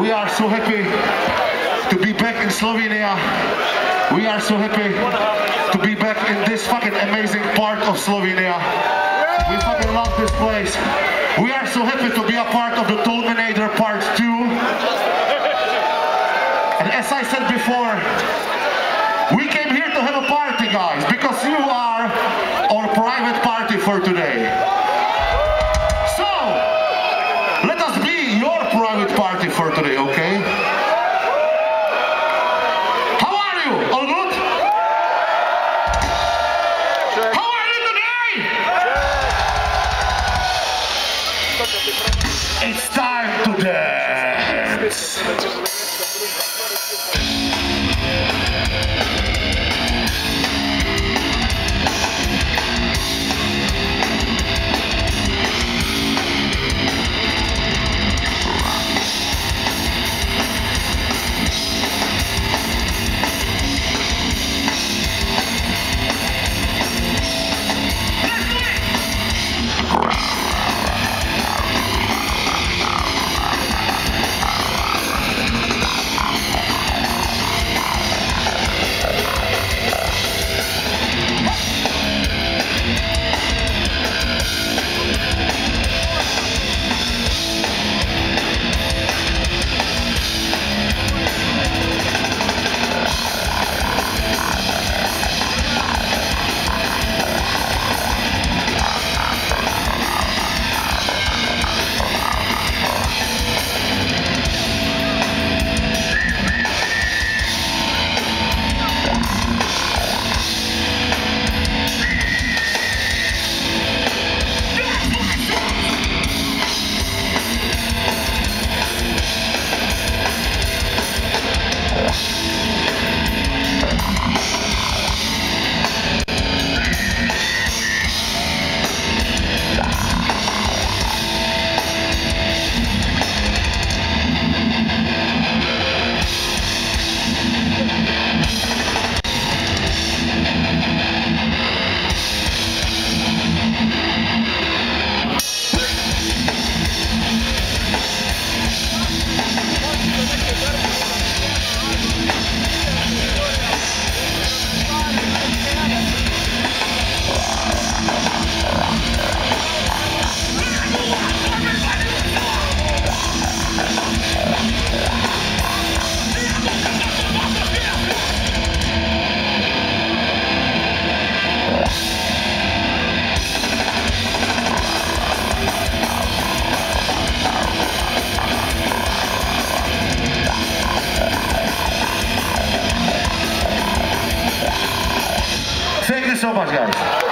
We are so happy to be back in Slovenia. We are so happy to be back in this fucking amazing part of Slovenia. We fucking love this place. We are so happy to be a part of the Tolminator Part 2. And as I said before, we came here to have a party, guys, because you are our private party for today. Peace. Rogério?